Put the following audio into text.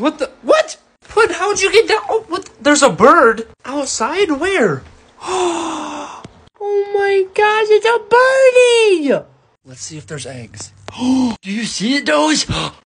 What the? What? What? How'd you get down? Oh, what? There's a bird outside. Where? oh my gosh! It's a birdie. Let's see if there's eggs. Do you see those?